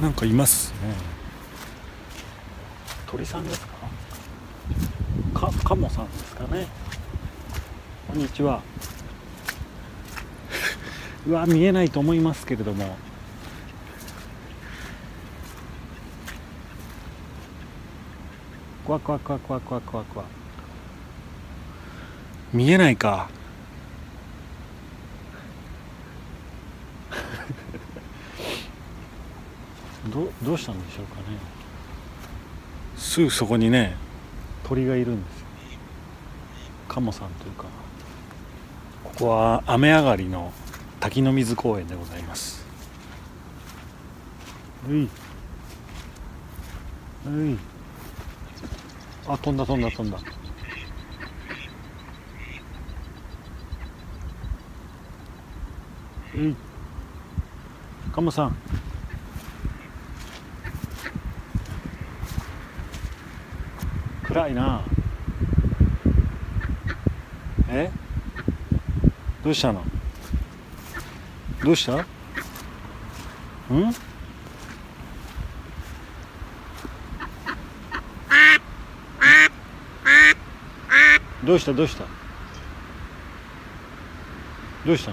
なんかいますね。鳥さんですか？かカモさんですかね。こんにちは。うわ見えないと思いますけれども。怖怖怖怖怖怖怖。見えないか。どどうしたんでしょうかね。すぐそこにね鳥がいるんですよ。カモさんというか。ここは雨上がりの滝の水公園でございます。うい。うい。あ飛んだ飛んだ飛んだ。うい。カモさん暗いな。え？どうしたの？どうした？ん？どうした？どうした？どうした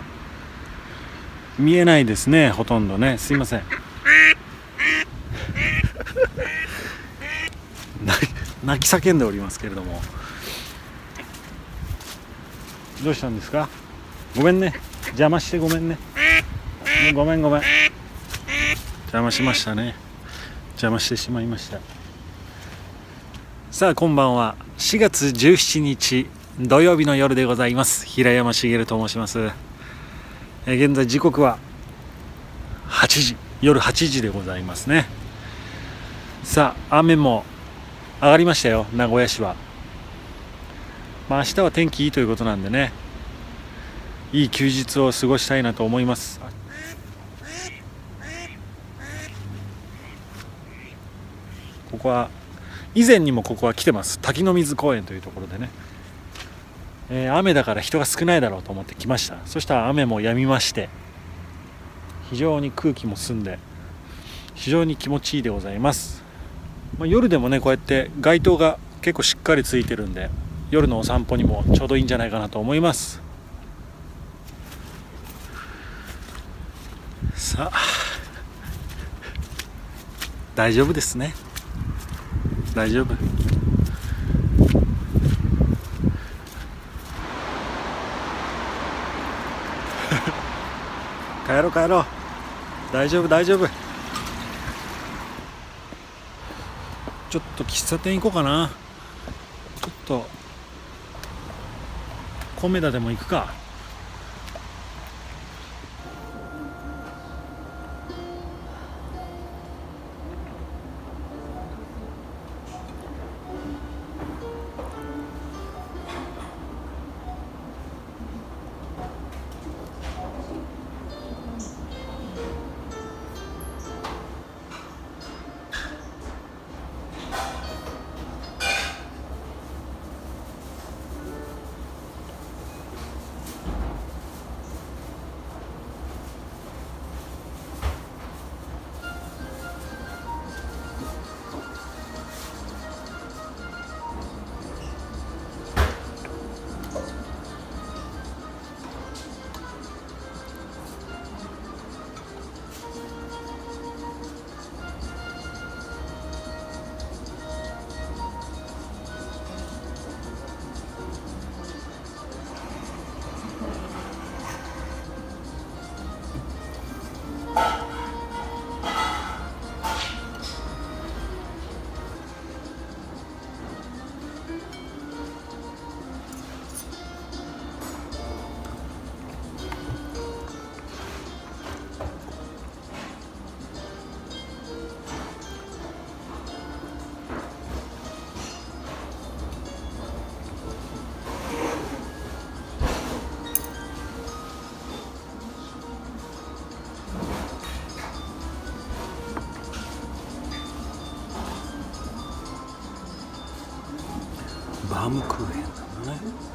見えないですねほとんどね。すいません。泣き叫んでおりますけれども。どうしたんですか？ごめんね。邪魔してごめんね。ごめんごめん。邪魔しましたね。邪魔してしまいました。さあこんばんは。4月17日土曜日の夜でございます。平山茂と申します。え現在時刻は8時夜8時でございますね。さあ雨も上がりましたよ名古屋市は。まあ明日は天気いいということなんでね。いい休日を過ごしたいなと思います。ここは以前にもここは来てます。滝の水公園というところでね、えー、雨だから人が少ないだろうと思って来ました。そしたら雨も止みまして非常に空気も澄んで非常に気持ちいいでございます。まあ、夜でもねこうやって街灯が結構しっかりついてるんで夜のお散歩にもちょうどいいんじゃないかなと思います。さあ大丈夫ですね。大丈夫。帰ろう帰ろう。大丈夫大丈夫。ちょっと喫茶店行こうかな。ちょっとコメダでも行くか。バームクーヘンなのね。